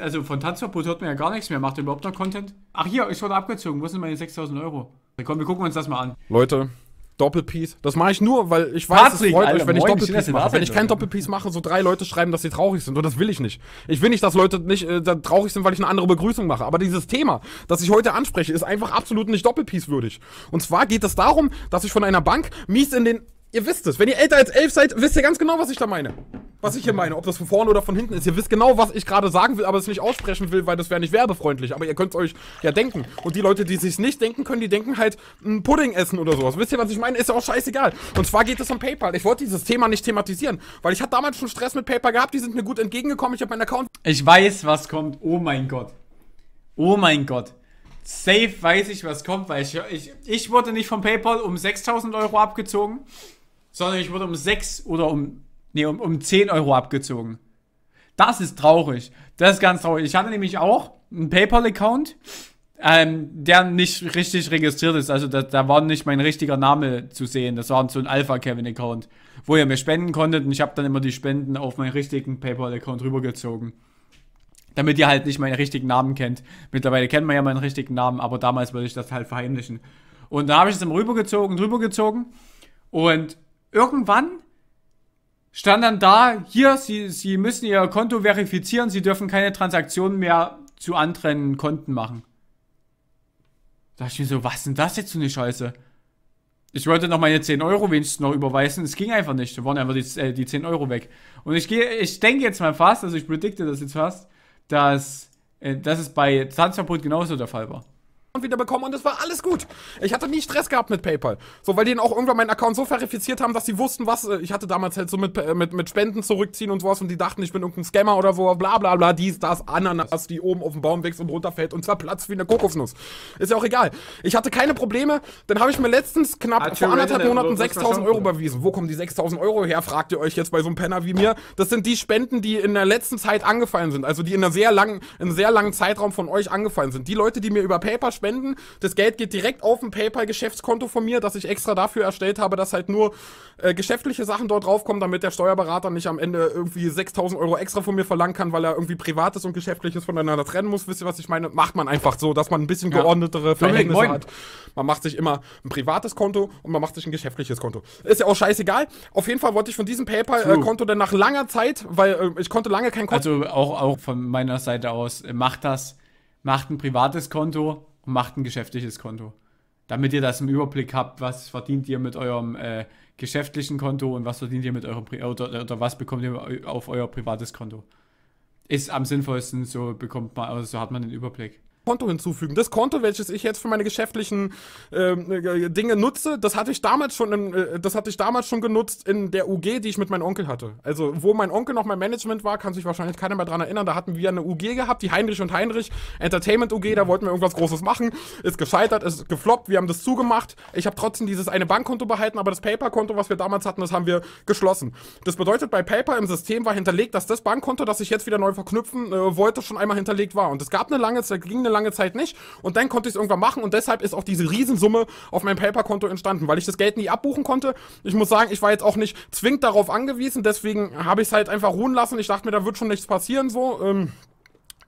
also von Tanzverbot hört man ja gar nichts mehr. Macht er überhaupt noch Content? Ach hier, ich wurde abgezogen. Wo sind meine 6000 Euro? Komm, wir gucken uns das mal an. Leute, Doppelpiece. Das mache ich nur, weil ich weiß, Patrick, es freut Alter, euch, wenn ich Doppelpiece ihr mache. Wenn ich kein. Doppelpiece mache, so drei Leute schreiben, dass sie traurig sind. Und das will ich nicht. Ich will nicht, dass Leute nicht äh, traurig sind, weil ich eine andere Begrüßung mache. Aber dieses Thema, das ich heute anspreche, ist einfach absolut nicht Doppelpiece würdig. Und zwar geht es darum, dass ich von einer Bank mies in den. Ihr wisst es, wenn ihr älter als elf seid, wisst ihr ganz genau, was ich da meine. Was ich hier meine. Ob das von vorne oder von hinten ist. Ihr wisst genau, was ich gerade sagen will, aber es nicht aussprechen will, weil das wäre nicht werbefreundlich. Aber ihr könnt es euch ja denken. Und die Leute, die sich nicht denken können, die denken halt ein Pudding essen oder sowas. Wisst ihr, was ich meine? Ist ja auch scheißegal. Und zwar geht es um PayPal. Ich wollte dieses Thema nicht thematisieren, weil ich hatte damals schon Stress mit PayPal gehabt. Die sind mir gut entgegengekommen. Ich habe meinen Account Ich weiß, was kommt. Oh mein Gott. Oh mein Gott. Safe weiß ich, was kommt, weil ich, ich, ich wurde nicht von PayPal um 6000 Euro abgezogen, sondern ich wurde um 6 oder um, nee, um, um 10 Euro abgezogen. Das ist traurig. Das ist ganz traurig. Ich hatte nämlich auch einen PayPal-Account, ähm, der nicht richtig registriert ist. Also da, da war nicht mein richtiger Name zu sehen. Das war so ein Alpha-Kevin-Account, wo ihr mir spenden konntet und ich habe dann immer die Spenden auf meinen richtigen PayPal-Account rübergezogen. Damit ihr halt nicht meinen richtigen Namen kennt. Mittlerweile kennt man ja meinen richtigen Namen, aber damals wollte ich das halt verheimlichen. Und da habe ich es dann rübergezogen, rübergezogen. Und irgendwann stand dann da, hier, Sie, Sie müssen Ihr Konto verifizieren, Sie dürfen keine Transaktionen mehr zu anderen Konten machen. Da dachte ich mir so, was ist denn das jetzt für eine Scheiße? Ich wollte noch meine 10 Euro wenigstens noch überweisen. Es ging einfach nicht. Da waren einfach die, äh, die 10 Euro weg. Und ich gehe, ich denke jetzt mal fast, also ich predikte das jetzt fast, dass, äh, dass es bei Tanzverbot genauso der Fall war. Wieder bekommen und es war alles gut. Ich hatte nie Stress gehabt mit PayPal. So, weil die dann auch irgendwann meinen Account so verifiziert haben, dass sie wussten, was. äh, Ich hatte damals halt so mit, äh, mit, mit Spenden zurückziehen und sowas und die dachten, ich bin irgendein Scammer oder so, bla bla bla, dies, das, Ananas, die oben auf dem Baum wächst und runterfällt und zerplatzt wie eine Kokosnuss. Ist ja auch egal. Ich hatte keine Probleme. Dann habe ich mir letztens knapp Hat vor schon anderthalb Monaten wo- wo- 6000 was Euro überwiesen. Wo kommen die 6000 Euro her, fragt ihr euch jetzt bei so einem Penner wie mir. Das sind die Spenden, die in der letzten Zeit angefallen sind. Also die in einer sehr langen, in einem sehr langen Zeitraum von euch angefallen sind. Die Leute, die mir über PayPal spenden, das Geld geht direkt auf ein PayPal-Geschäftskonto von mir, das ich extra dafür erstellt habe, dass halt nur äh, geschäftliche Sachen dort draufkommen, damit der Steuerberater nicht am Ende irgendwie 6000 Euro extra von mir verlangen kann, weil er irgendwie Privates und Geschäftliches voneinander trennen muss. Wisst ihr, was ich meine? Macht man einfach so, dass man ein bisschen Ja. geordnetere Dominik, Verhältnisse moin. hat. Man macht sich immer ein privates Konto und man macht sich ein geschäftliches Konto. Ist ja auch scheißegal. Auf jeden Fall wollte ich von diesem PayPal-Konto dann nach langer Zeit, weil äh, ich konnte lange kein Konto. Also auch, auch von meiner Seite aus, äh, macht das, macht ein privates Konto macht ein geschäftliches Konto. Damit ihr das im Überblick habt, was verdient ihr mit eurem äh, geschäftlichen Konto und was verdient ihr mit eurem Pri oder, oder was bekommt ihr auf euer privates Konto. Ist am sinnvollsten, so bekommt man, also so hat man den Überblick. Konto hinzufügen. Das Konto, welches ich jetzt für meine geschäftlichen ähm, äh, Dinge nutze, das hatte ich damals schon, in, äh, das hatte ich damals schon genutzt in der UG, die ich mit meinem Onkel hatte. Also wo mein Onkel noch mein Management war, kann sich wahrscheinlich keiner mehr dran erinnern. Da hatten wir eine UG gehabt, die Heinrich und Heinrich Entertainment UG. Da wollten wir irgendwas Großes machen, ist gescheitert, ist gefloppt. Wir haben das zugemacht. Ich habe trotzdem dieses eine Bankkonto behalten, aber das PayPal-Konto, was wir damals hatten, das haben wir geschlossen. Das bedeutet, bei PayPal im System war hinterlegt, dass das Bankkonto, das ich jetzt wieder neu verknüpfen äh, wollte, schon einmal hinterlegt war. Und es gab eine lange Zeit, ging eine lange Zeit nicht. Und dann konnte ich es irgendwann machen und deshalb ist auch diese Riesensumme auf meinem PayPal-Konto entstanden, weil ich das Geld nie abbuchen konnte. Ich muss sagen, ich war jetzt auch nicht zwingend darauf angewiesen, deswegen habe ich es halt einfach ruhen lassen. Ich dachte mir, da wird schon nichts passieren so. Ähm,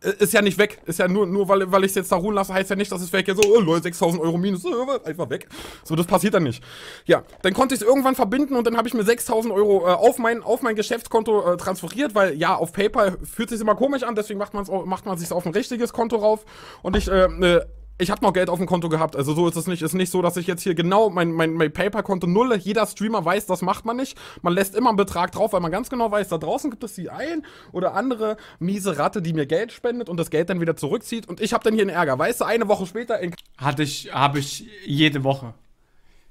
ist ja nicht weg. Ist ja nur, nur weil, weil ich es jetzt da ruhen lasse, heißt ja nicht, dass es weg ist. So, oh, Leute, 6000 Euro minus, äh, einfach weg. So, das passiert dann nicht. Ja, dann konnte ich es irgendwann verbinden und dann habe ich mir 6000 Euro äh, auf, mein, auf mein Geschäftskonto äh, transferiert, weil ja, auf PayPal fühlt sich immer komisch an, deswegen macht, man's, macht man sich auf ein richtiges Konto rauf. Und ich, äh, äh, ich habe noch Geld auf dem Konto gehabt, also so ist es nicht. Ist nicht so, dass ich jetzt hier genau mein, mein, mein PayPal-Konto nulle. Jeder Streamer weiß, das macht man nicht. Man lässt immer einen Betrag drauf, weil man ganz genau weiß, da draußen gibt es die ein oder andere miese Ratte, die mir Geld spendet und das Geld dann wieder zurückzieht. Und ich habe dann hier einen Ärger. Weißt du, eine Woche später Hatte ich, habe ich jede Woche.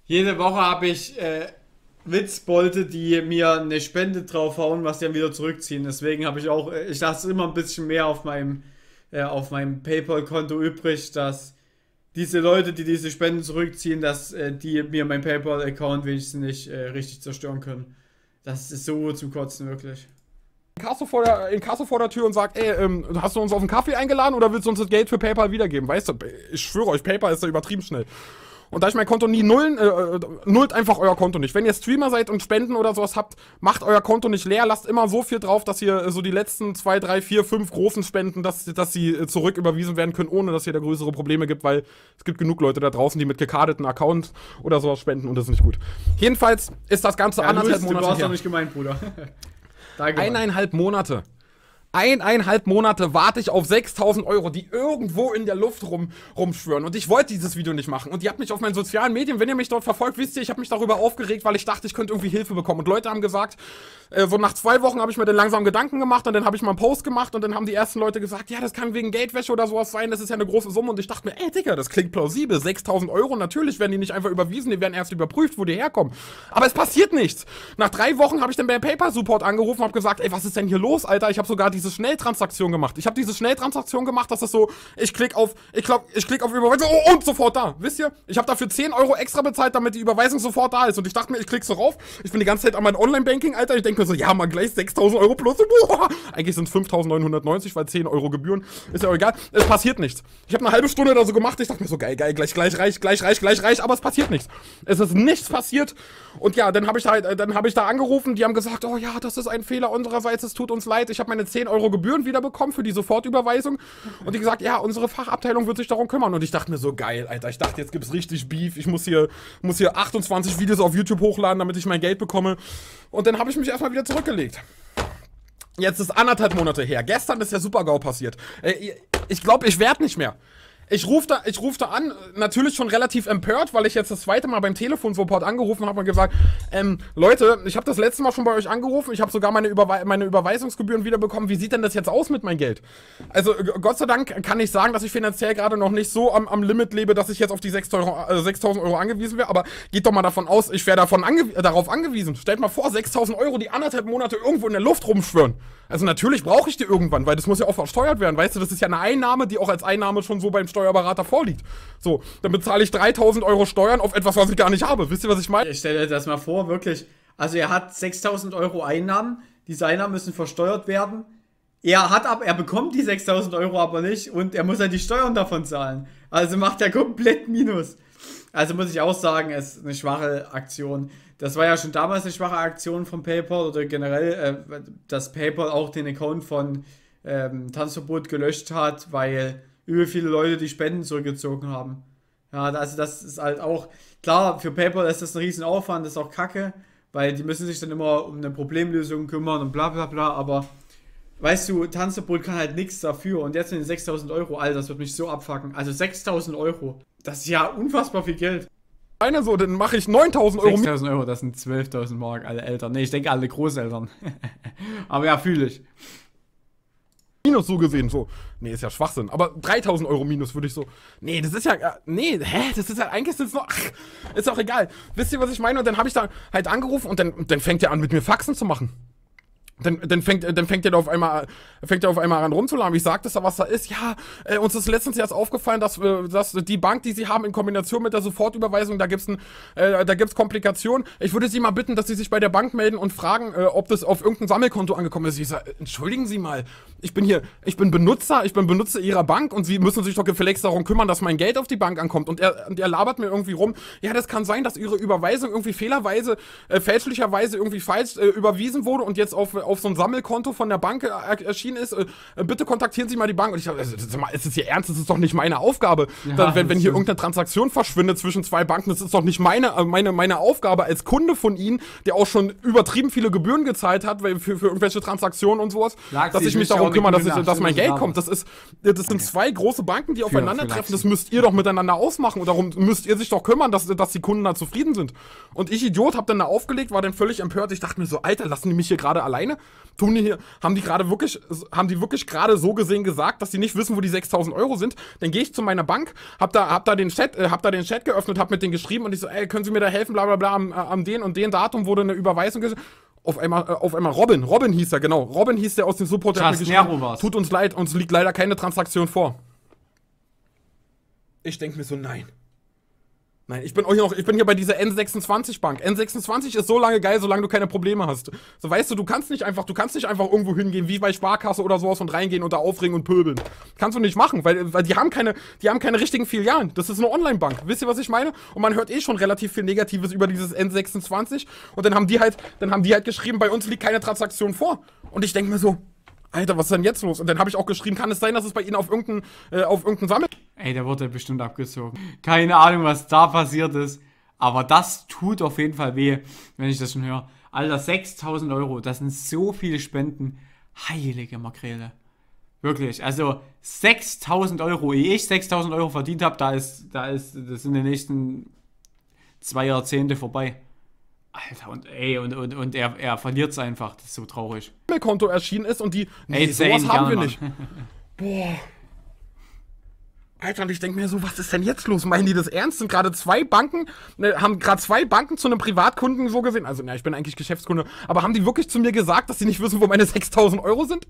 Jede Woche habe ich äh, Witzbolte, die mir eine Spende draufhauen, was die dann wieder zurückziehen. Deswegen habe ich auch, äh, ich lasse immer ein bisschen mehr auf meinem, äh, auf meinem PayPal-Konto übrig, dass diese Leute, die diese Spenden zurückziehen, dass äh, die mir mein PayPal-Account wenigstens nicht äh, richtig zerstören können. Das ist so zum Kotzen, wirklich. Kasso vor der, in Kasso vor der Tür und sagt, ey, ähm, hast du uns auf einen Kaffee eingeladen oder willst du uns das Geld für PayPal wiedergeben? Weißt du, ich schwöre euch, PayPal ist da übertrieben schnell. Und da ich mein Konto nie nullen, äh, äh, nullt einfach euer Konto nicht. Wenn ihr Streamer seid und Spenden oder sowas habt, macht euer Konto nicht leer, lasst immer so viel drauf, dass ihr äh, so die letzten zwei, drei, vier, fünf großen Spenden, dass, dass sie äh, zurück überwiesen werden können, ohne dass ihr da größere Probleme gibt, weil es gibt genug Leute da draußen, die mit gekadeten Accounts oder sowas spenden und das ist nicht gut. Jedenfalls ist das Ganze Ja, anderthalb du Monate warst her. doch nicht gemeint, Bruder. Danke. Eineinhalb Monate. Eineinhalb Monate warte ich auf 6000 Euro, die irgendwo in der Luft rum, rumschwören. Und ich wollte dieses Video nicht machen. Und ihr habt mich auf meinen sozialen Medien, wenn ihr mich dort verfolgt, wisst ihr, ich habe mich darüber aufgeregt, weil ich dachte, ich könnte irgendwie Hilfe bekommen. Und Leute haben gesagt, äh, so nach zwei Wochen habe ich mir dann langsam Gedanken gemacht und dann habe ich mal einen Post gemacht und dann haben die ersten Leute gesagt, ja, das kann wegen Geldwäsche oder sowas sein, das ist ja eine große Summe. Und ich dachte mir, ey, Digga, das klingt plausibel. 6000 Euro, natürlich werden die nicht einfach überwiesen, die werden erst überprüft, wo die herkommen. Aber es passiert nichts. Nach drei Wochen habe ich dann bei PayPal Support angerufen und habe gesagt, ey, was ist denn hier los, Alter? Ich habe sogar diese Schnelltransaktion gemacht. Ich habe diese Schnelltransaktion gemacht, dass das so, ich klick auf, ich glaub, ich klick auf Überweisung oh, und sofort da. Wisst ihr? Ich habe dafür 10 Euro extra bezahlt, damit die Überweisung sofort da ist. Und ich dachte mir, ich klick so rauf. Ich bin die ganze Zeit an mein Online-Banking, Alter. Ich denke mir so, ja, mal gleich 6000 Euro plus. Boah, eigentlich sind es 5990, weil 10 Euro Gebühren. Ist ja auch egal. Es passiert nichts. Ich habe eine halbe Stunde da so gemacht. Ich dachte mir so, geil, geil, gleich, gleich reich, gleich reich, gleich reich. Aber es passiert nichts. Es ist nichts passiert. Und ja, dann habe ich, da, hab ich da angerufen. Die haben gesagt, oh ja, das ist ein Fehler unsererseits. Es tut uns leid. Ich habe meine 10 Euro Gebühren wiederbekommen für die Sofortüberweisung. Und die gesagt, ja, unsere Fachabteilung wird sich darum kümmern. Und ich dachte mir so, geil, Alter. Ich dachte, jetzt gibt's richtig Beef. Ich muss hier, muss hier 28 Videos auf YouTube hochladen, damit ich mein Geld bekomme. Und dann habe ich mich erstmal wieder zurückgelegt. Jetzt ist anderthalb Monate her. Gestern ist der Super-GAU passiert. Äh, ich glaube, ich werde nicht mehr. Ich rufe da, ich ruf da an, natürlich schon relativ empört, weil ich jetzt das zweite Mal beim Telefonsupport angerufen habe und gesagt, ähm, Leute, ich habe das letzte Mal schon bei euch angerufen, ich habe sogar meine, Überwe meine Überweisungsgebühren wiederbekommen. Wie sieht denn das jetzt aus mit meinem Geld? Also Gott sei Dank kann ich sagen, dass ich finanziell gerade noch nicht so am, am Limit lebe, dass ich jetzt auf die 6.000 Euro, äh, 6.000 Euro angewiesen wäre, aber geht doch mal davon aus, ich wäre ange darauf angewiesen. Stellt mal vor, 6.000 Euro, die anderthalb Monate irgendwo in der Luft rumschwören. Also natürlich brauche ich die irgendwann, weil das muss ja auch versteuert werden. Weißt du, das ist ja eine Einnahme, die auch als Einnahme schon so beim Steuerberater vorliegt. So, dann bezahle ich 3000 Euro Steuern auf etwas, was ich gar nicht habe. Wisst ihr, was ich meine? Ich stelle das mal vor, wirklich. Also er hat 6000 Euro Einnahmen. Diese Einnahmen müssen versteuert werden. Er hat ab, er bekommt die 6000 Euro aber nicht und er muss ja die Steuern davon zahlen. Also macht er komplett Minus. Also muss ich auch sagen, es ist eine schwache Aktion. Das war ja schon damals eine schwache Aktion von PayPal oder generell, äh, dass PayPal auch den Account von ähm, Tanzverbot gelöscht hat, weil über viele Leute die Spenden zurückgezogen haben. Ja, also das ist halt auch, klar, für PayPal ist das ein riesen Aufwand, das ist auch kacke, weil die müssen sich dann immer um eine Problemlösung kümmern und bla bla bla, aber weißt du, Tanzverbot kann halt nichts dafür und jetzt mit den 6000 Euro, Alter, das wird mich so abfacken. Also 6000 Euro, das ist ja unfassbar viel Geld. Eine so, dann mache ich 9000 Euro 6000 Euro, das sind 12.000 Mark, alle Eltern. Nee, ich denke alle Großeltern. aber ja, fühle ich. Minus so gesehen. So, nee, ist ja Schwachsinn. Aber 3000 Euro Minus würde ich so. Nee, das ist ja. äh, Nee, hä? Das ist ja eigentlich ist noch. Ach, ist auch egal. Wisst ihr, was ich meine? Und dann habe ich da halt angerufen und dann, dann fängt er an, mit mir Faxen zu machen. Dann, dann, fängt, dann fängt er da auf einmal, fängt er auf einmal an rumzulaufen. Ich sag das da, was da ist. Ja, äh, uns ist letztens erst aufgefallen, dass, äh, dass die Bank, die sie haben, in Kombination mit der Sofortüberweisung, da gibt's ein, äh, da gibt's Komplikationen. Ich würde Sie mal bitten, dass Sie sich bei der Bank melden und fragen, äh, ob das auf irgendein Sammelkonto angekommen ist. Ich sag, entschuldigen Sie mal, ich bin hier, ich bin Benutzer, ich bin Benutzer Ihrer Bank und Sie müssen sich doch gefälligst darum kümmern, dass mein Geld auf die Bank ankommt. Und er, und er labert mir irgendwie rum. Ja, das kann sein, dass Ihre Überweisung irgendwie fehlerweise, äh, fälschlicherweise irgendwie falsch äh, überwiesen wurde und jetzt auf, auf so ein Sammelkonto von der Bank äh, erschienen ist. Äh, äh, bitte kontaktieren Sie mal die Bank. Und ich dachte, also, ist das Ihr Ernst? Das ist doch nicht meine Aufgabe. Dann, wenn, das wenn hier irgendeine Transaktion verschwindet zwischen zwei Banken, das ist doch nicht meine, äh, meine, meine Aufgabe als Kunde von Ihnen, der auch schon übertrieben viele Gebühren gezahlt hat für, für irgendwelche Transaktionen und sowas, Lag dass ich mich darum eine kümmere, dass, gute ich, dass mein Geld kommt. Das ist, das sind zwei große Banken, die aufeinandertreffen. Das müsst ihr doch miteinander ausmachen und darum müsst ihr sich doch kümmern, dass, dass die Kunden da zufrieden sind. Und ich Idiot hab dann da aufgelegt, war dann völlig empört. Ich dachte mir so, Alter, lassen die mich hier gerade alleine? Tun die hier, haben die gerade wirklich, haben die wirklich gerade so gesehen gesagt, dass sie nicht wissen, wo die 6000 Euro sind? Dann gehe ich zu meiner Bank, hab da, hab da den Chat, äh, hab da den Chat geöffnet, hab mit denen geschrieben und ich so, ey, können Sie mir da helfen, bla bla bla, am, äh, am den und den Datum wurde eine Überweisung auf einmal, äh, auf einmal Robin, Robin hieß er, genau. Robin hieß der aus dem Support, der hat mir tut uns leid, uns liegt leider keine Transaktion vor. Ich denke mir so, nein. Nein, ich bin euch noch, ich bin hier bei dieser N26 Bank. N26 ist so lange geil, solange du keine Probleme hast. So weißt du, du kannst nicht einfach, du kannst nicht einfach irgendwo hingehen, wie bei Sparkasse oder sowas und reingehen und da aufregen und pöbeln. Kannst du nicht machen, weil, weil die haben keine, die haben keine richtigen Filialen. Das ist eine Online-Bank. Wisst ihr, was ich meine? Und man hört eh schon relativ viel Negatives über dieses N26 und dann haben die halt, dann haben die halt geschrieben, bei uns liegt keine Transaktion vor. Und ich denke mir so, Alter, was ist denn jetzt los? Und dann habe ich auch geschrieben, kann es sein, dass es bei Ihnen auf irgendein, äh, auf irgendein Sammel... Ey, der wurde bestimmt abgezogen. Keine Ahnung, was da passiert ist. Aber das tut auf jeden Fall weh, wenn ich das schon höre. Alter, 6000 Euro, das sind so viele Spenden. Heilige Makrele. Wirklich, also 6000 Euro, ehe ich 6000 Euro verdient habe, da ist, da ist, das sind die nächsten zwei Jahrzehnte vorbei. Alter, und ey, und, und, und er, er verliert es einfach. Das ist so traurig. Konto erschienen ist und die. Nee, ey, sowas haben wir nicht. Boah. Alter, und ich denke mir so, was ist denn jetzt los? Meinen die das ernst? Sind gerade zwei Banken, ne, haben gerade zwei Banken zu einem Privatkunden so gesehen. Also, na, ich bin eigentlich Geschäftskunde, aber haben die wirklich zu mir gesagt, dass sie nicht wissen, wo meine 6000 Euro sind?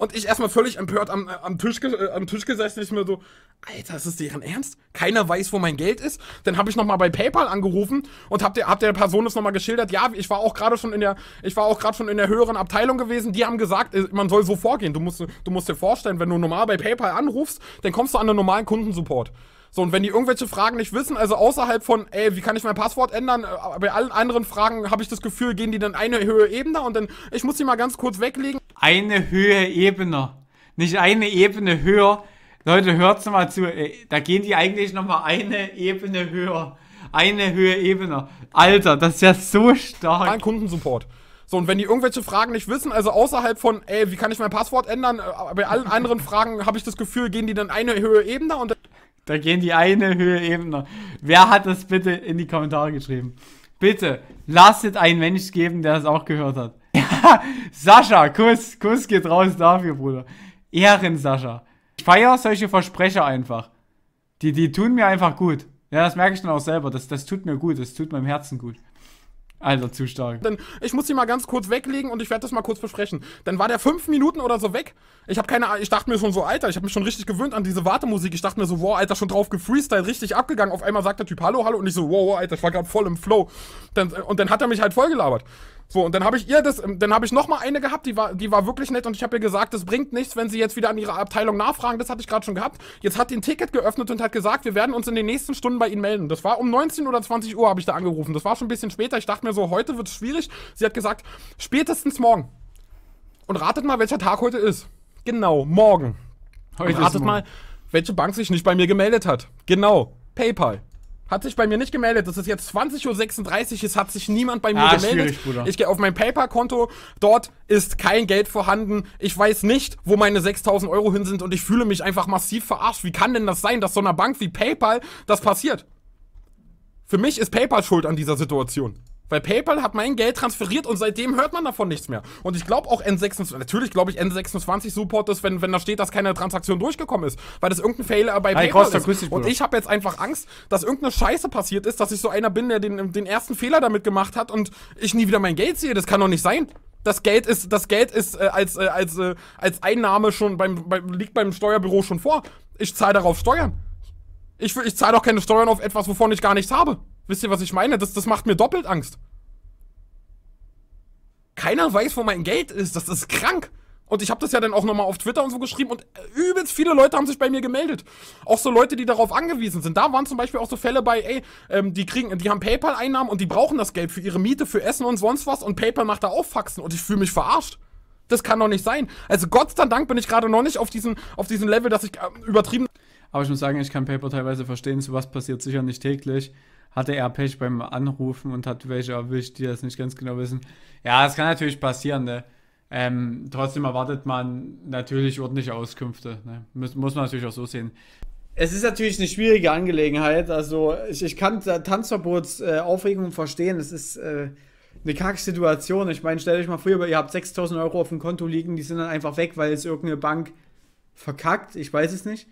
Und ich erstmal völlig empört am, äh, am, Tisch, äh, am Tisch gesessen, ich mir so, Alter, ist das deren Ernst? Keiner weiß, wo mein Geld ist. Dann habe ich nochmal bei PayPal angerufen und hab der, hab der Person das nochmal geschildert. Ja, ich war auch gerade schon in der, ich war auch gerade schon in der höheren Abteilung gewesen. Die haben gesagt, äh, man soll so vorgehen. Du musst, du musst dir vorstellen, wenn du normal bei PayPal anrufst, dann kommst du an den normalen Kundensupport. So, und wenn die irgendwelche Fragen nicht wissen, also außerhalb von, ey, wie kann ich mein Passwort ändern, äh, bei allen anderen Fragen habe ich das Gefühl, gehen die dann eine Höhe Ebene und dann, ich muss die mal ganz kurz weglegen. Eine Höhe Ebene. Nicht eine Ebene höher. Leute, hört's mal zu. Da gehen die eigentlich nochmal eine Ebene höher. Eine Höhe Ebene. Alter, das ist ja so stark. Ein Kundensupport. So, und wenn die irgendwelche Fragen nicht wissen, also außerhalb von, ey, wie kann ich mein Passwort ändern, äh, bei allen anderen Fragen habe ich das Gefühl, gehen die dann eine Höhe Ebene und da gehen die eine Höhe eben Wer hat das bitte in die Kommentare geschrieben? Bitte, lasst einen Mensch geben, der das auch gehört hat. Sascha, Kuss, Kuss geht raus dafür, Bruder. Ehren, Sascha. Ich feiere solche Versprecher einfach. Die, die tun mir einfach gut. Ja, das merke ich dann auch selber. Das, das tut mir gut. Das tut meinem Herzen gut. Alter, zu stark. Denn ich muss sie mal ganz kurz weglegen und ich werde das mal kurz besprechen. Dann war der fünf Minuten oder so weg. Ich habe keine Ahnung, ich dachte mir schon so, Alter, ich habe mich schon richtig gewöhnt an diese Wartemusik. Ich dachte mir so, wow, Alter, schon drauf gefreestyle, richtig abgegangen. Auf einmal sagt der Typ Hallo, hallo und ich so, wow, wow Alter, ich war gerade voll im Flow. Dann, und dann hat er mich halt vollgelabert. So, und dann habe ich ihr das, dann habe ich noch mal eine gehabt, die war, die war wirklich nett und ich habe ihr gesagt, das bringt nichts, wenn sie jetzt wieder an ihrer Abteilung nachfragen. Das hatte ich gerade schon gehabt. Jetzt hat die ein Ticket geöffnet und hat gesagt, wir werden uns in den nächsten Stunden bei Ihnen melden. Das war um 19 oder 20 Uhr habe ich da angerufen. Das war schon ein bisschen später. Ich dachte mir so, heute wird es schwierig. Sie hat gesagt, spätestens morgen. Und ratet mal, welcher Tag heute ist. Genau, morgen. Heute und ratet mal, welche Bank sich nicht bei mir gemeldet hat. Genau, PayPal. Hat sich bei mir nicht gemeldet. Das ist jetzt 20.36 Uhr. Es hat sich niemand bei mir ah, gemeldet. Ich gehe auf mein PayPal-Konto. Dort ist kein Geld vorhanden. Ich weiß nicht, wo meine 6000 Euro hin sind und ich fühle mich einfach massiv verarscht. Wie kann denn das sein, dass so einer Bank wie PayPal das passiert? Für mich ist PayPal schuld an dieser Situation. Weil PayPal hat mein Geld transferiert und seitdem hört man davon nichts mehr. Und ich glaube auch N26, natürlich glaube ich N26 Support ist, wenn, wenn da steht, dass keine Transaktion durchgekommen ist. Weil das irgendein Fehler bei hey, PayPal ist. Und ich habe jetzt einfach Angst, dass irgendeine Scheiße passiert ist, dass ich so einer bin, der den, den ersten Fehler damit gemacht hat und ich nie wieder mein Geld sehe. Das kann doch nicht sein. Das Geld ist, das Geld ist äh, als, äh, als, äh, als Einnahme schon beim, beim, liegt beim Steuerbüro schon vor. Ich zahle darauf Steuern. Ich, ich zahle doch keine Steuern auf etwas, wovon ich gar nichts habe. Wisst ihr, was ich meine? Das, das macht mir doppelt Angst. Keiner weiß, wo mein Geld ist. Das ist krank. Und ich habe das ja dann auch nochmal auf Twitter und so geschrieben und übelst viele Leute haben sich bei mir gemeldet. Auch so Leute, die darauf angewiesen sind. Da waren zum Beispiel auch so Fälle bei, ey, ähm, die kriegen, die haben PayPal-Einnahmen und die brauchen das Geld für ihre Miete, für Essen und sonst was und PayPal macht da auch Faxen und ich fühle mich verarscht. Das kann doch nicht sein. Also Gott sei Dank bin ich gerade noch nicht auf diesem auf diesen Level, dass ich äh, übertrieben. Aber ich muss sagen, ich kann PayPal teilweise verstehen, sowas passiert sicher nicht täglich hatte er Pech beim Anrufen und hat welche erwischt, die das nicht ganz genau wissen. Ja, das kann natürlich passieren, ne? Ähm, trotzdem erwartet man natürlich ordentliche Auskünfte. Ne? Muss, muss man natürlich auch so sehen. Es ist natürlich eine schwierige Angelegenheit. Also, ich, ich kann Tanzverbotsaufregung äh, verstehen. Es ist äh, eine Kacksituation. Ich meine, stellt euch mal vor, ihr habt 6000 Euro auf dem Konto liegen, die sind dann einfach weg, weil es irgendeine Bank verkackt. Ich weiß es nicht.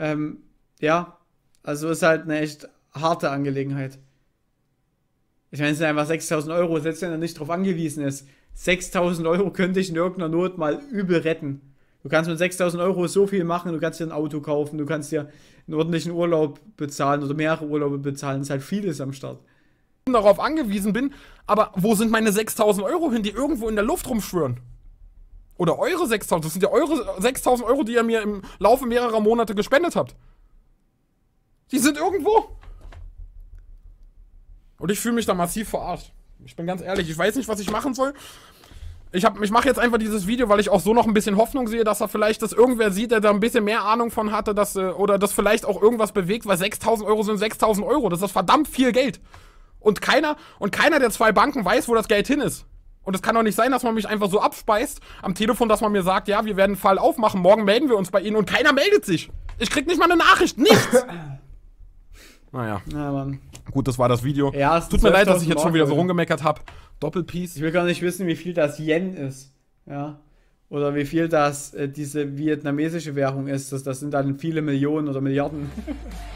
Ähm, ja, also ist halt eine echt harte Angelegenheit. Ich meine, es sind einfach 6000 Euro, selbst wenn er nicht darauf angewiesen ist. 6000 Euro könnte ich in irgendeiner Not mal übel retten. Du kannst mit 6000 Euro so viel machen, du kannst dir ein Auto kaufen, du kannst dir einen ordentlichen Urlaub bezahlen oder mehrere Urlaube bezahlen. Es ist halt vieles am Start. darauf angewiesen bin, aber wo sind meine 6000 Euro hin, die irgendwo in der Luft rumschwören? Oder eure 6000, das sind ja eure 6000 Euro, die ihr mir im Laufe mehrerer Monate gespendet habt. Die sind irgendwo. Und ich fühle mich da massiv verarscht. Ich bin ganz ehrlich, ich weiß nicht, was ich machen soll. Ich, hab, ich mache jetzt einfach dieses Video, weil ich auch so noch ein bisschen Hoffnung sehe, dass er vielleicht das irgendwer sieht, der da ein bisschen mehr Ahnung von hatte, dass, äh, oder das vielleicht auch irgendwas bewegt, weil 6000 Euro sind 6000 Euro. Das ist verdammt viel Geld. Und keiner, und keiner der zwei Banken weiß, wo das Geld hin ist. Und es kann doch nicht sein, dass man mich einfach so abspeist am Telefon, dass man mir sagt, ja, wir werden einen Fall aufmachen, morgen melden wir uns bei Ihnen und keiner meldet sich. Ich krieg nicht mal eine Nachricht, nichts. naja. Ja, Mann. Gut, das war das Video. Ja, es Tut mir leid, dass ich 12.000 jetzt schon wieder so rumgemeckert habe. Doppelpiece. Ich will gar nicht wissen, wie viel das Yen ist. Ja. Oder wie viel das äh, diese vietnamesische Währung ist. Das, das sind dann viele Millionen oder Milliarden.